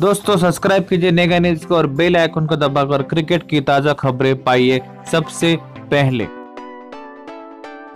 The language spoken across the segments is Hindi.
दोस्तों सब्सक्राइब कीजिए नेगा न्यूज़ को और बेल आइकन को दबाकर क्रिकेट की ताज़ा खबरें पाइए सबसे पहले।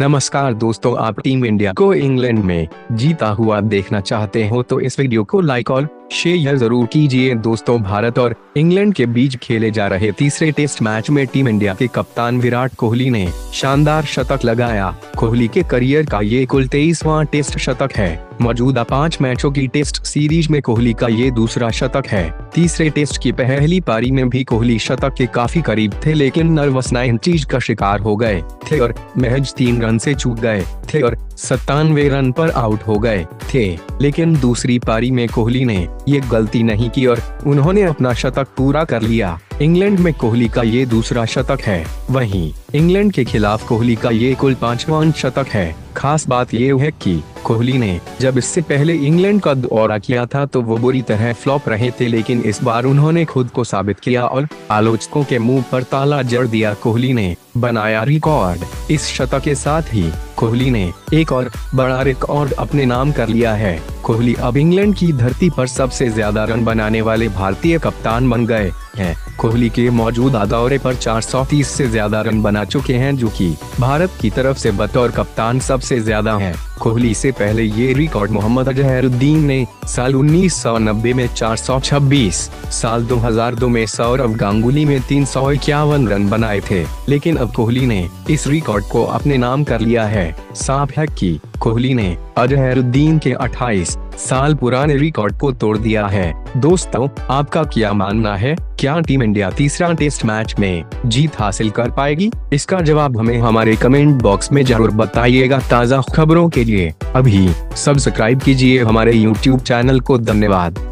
नमस्कार दोस्तों, आप टीम इंडिया को इंग्लैंड में जीता हुआ देखना चाहते हो तो इस वीडियो को लाइक और शेयर ज़रूर कीजिए। दोस्तों, भारत और इंग्लैंड के बीच खेले जा रहे तीसरे टेस्ट मैच में टीम इंडिया के कप्तान विराट कोहली ने शानदार शतक लगाया। कोहली के करियर का ये कुल तेईसवां टेस्ट शतक है। मौजूदा पाँच मैचों की टेस्ट सीरीज़ में कोहली का ये दूसरा शतक है। तीसरे टेस्ट की पहली पारी में भी कोहली शतक के काफ़ी करीब थे, लेकिन नर्वस नाइन चीज़ का शिकार हो गए थे और महज तीन रन से चूक गए थे और सत्तानवे रन पर आउट हो गए थे। लेकिन दूसरी पारी में कोहली ने ये गलती नहीं की और उन्होंने अपना शतक पूरा कर लिया। इंग्लैंड में कोहली का ये दूसरा शतक है। वहीं इंग्लैंड के खिलाफ कोहली का ये कुल पांचवा शतक है। खास बात ये है कि कोहली ने जब इससे पहले इंग्लैंड का दौरा किया था तो वो बुरी तरह फ्लॉप रहे थे, लेकिन इस बार उन्होंने खुद को साबित किया और आलोचकों के मुँह पर ताला जड़ दिया। कोहली ने बनाया रिकॉर्ड। इस शतक के साथ ही कोहली ने एक और बड़ा रिकॉर्ड अपने नाम कर लिया है। कोहली अब इंग्लैंड की धरती पर सबसे ज़्यादा रन बनाने वाले भारतीय कप्तान बन गए हैं। कोहली के मौजूदा दौरे पर 430 से ज़्यादा रन बना चुके हैं जो कि भारत की तरफ़ से बतौर कप्तान सबसे ज़्यादा है। कोहली से पहले ये रिकॉर्ड मोहम्मद अजहरुद्दीन ने साल 1990 में 426, साल 2002 में सौरव गांगुली में तीन सौ इक्यावन रन बनाए थे। लेकिन अब कोहली ने इस रिकॉर्ड को अपने नाम कर लिया है। साफ़ है कि कोहली ने अजहरुद्दीन के 28 साल पुराने रिकॉर्ड को तोड़ दिया है। दोस्तों, आपका क्या मानना है? क्या टीम इंडिया तीसरा टेस्ट मैच में जीत हासिल कर पाएगी? इसका जवाब हमें हमारे कमेंट बॉक्स में ज़रूर बताइएगा। ताज़ा खबरों के लिए अभी सब्सक्राइब कीजिए हमारे यूट्यूब चैनल को। धन्यवाद।